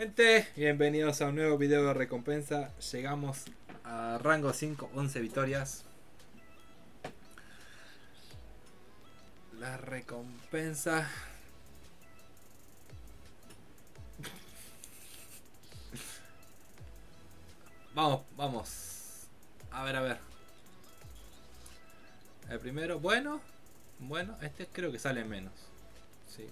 Gente, bienvenidos a un nuevo video de recompensa. Llegamos a rango 5, 11 victorias. La recompensa. Vamos, vamos. A ver, a ver. El primero, bueno. Bueno, este creo que sale menos. Sí.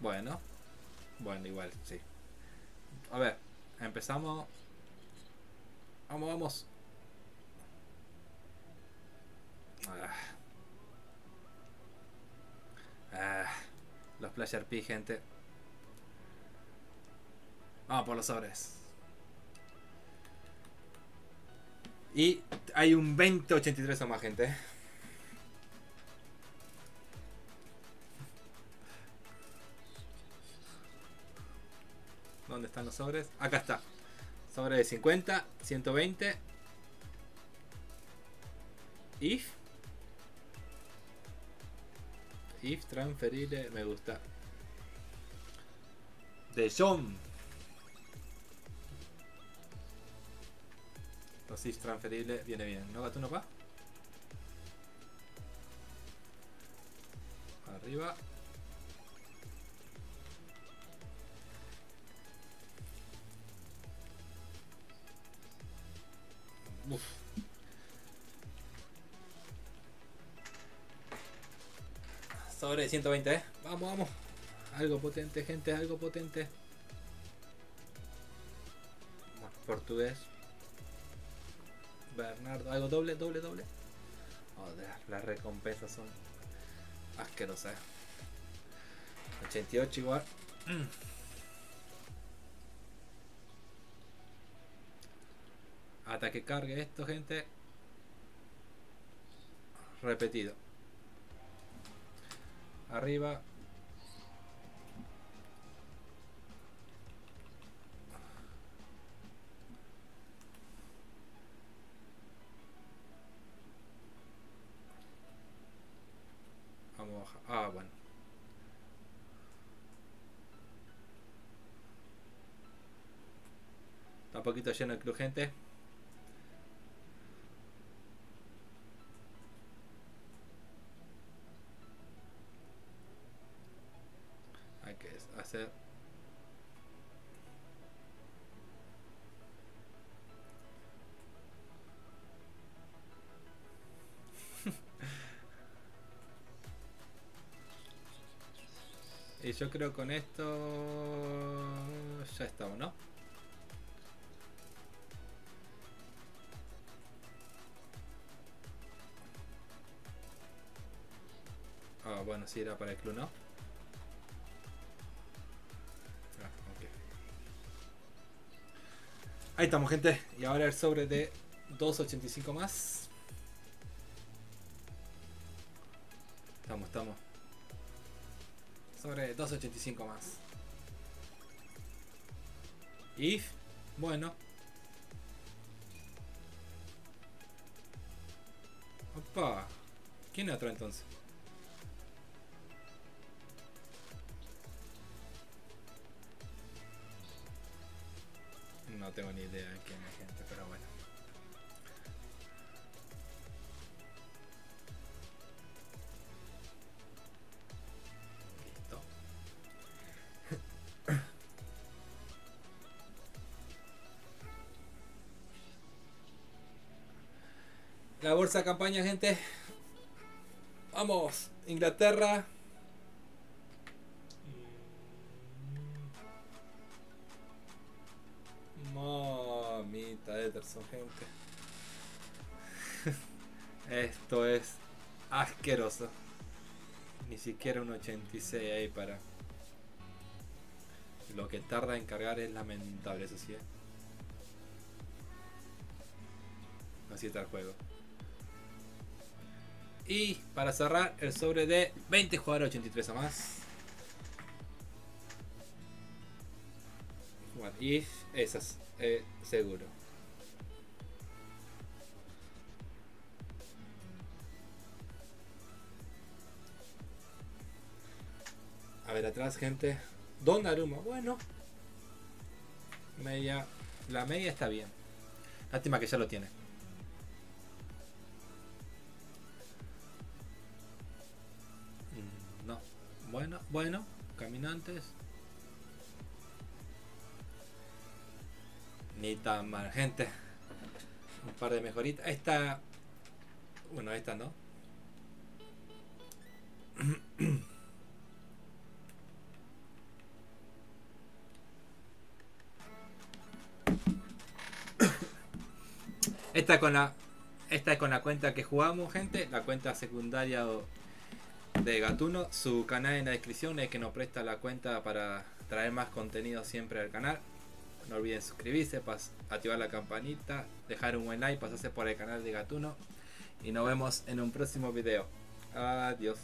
Bueno. Bueno, igual, sí. A ver, empezamos. Vamos, vamos. Ah. Ah. Los Pleasure P, gente. Vamos por los sobres. Y hay un 2083 o más, gente. ¿Dónde están los sobres? Acá está. Sobre de 50, 120. If. If transferible, me gusta. De John. Los if transferibles viene bien. ¿No, Gatuno pa? Arriba. Sobre 120, ¿eh? Vamos, vamos. Algo potente, gente, algo potente. Bueno, portugués. Bernardo, algo doble, doble, doble. Joder, las recompensas son asquerosas. 88 igual. Hasta que cargue esto, gente. Repetido. Arriba. Vamos a. Ah, bueno. Está un poquito lleno el club, gente. Y yo creo con esto ya estamos, ¿no? Ah, bueno, sí era para el club, ¿no? Ah, ok. Ahí estamos, gente. Y ahora el sobre de 2.85 más. Estamos, estamos. Sobre 2.85 más. If, bueno. Opa. ¿Quién otro entonces? No tengo ni idea de quién es gente, pero bueno. La bolsa campaña, gente. Vamos, Inglaterra. Mamita Ederson, gente. Esto es asqueroso. Ni siquiera un 86 ahí para. Lo que tarda en cargar es lamentable, eso sí. ¿eh? Así está el juego. Y para cerrar, el sobre de 20 jugadores 83 o más. If esas, eh, seguro. ver atrás, gente. Donnarumma, bueno. Media. La media está bien. Lástima que ya lo tiene. Bueno. Caminantes. Ni tan mal, gente. Un par de mejoritas. Esta. Bueno, esta no. Esta con la esta es con la cuenta que jugamos, gente, la cuenta secundaria o- de Gatuno. Su canal en la descripción es que nos presta la cuenta para traer más contenido siempre al canal. No olviden suscribirse, activar la campanita, dejar un buen like, pasarse por el canal de Gatuno. Y nos vemos en un próximo video. Adiós.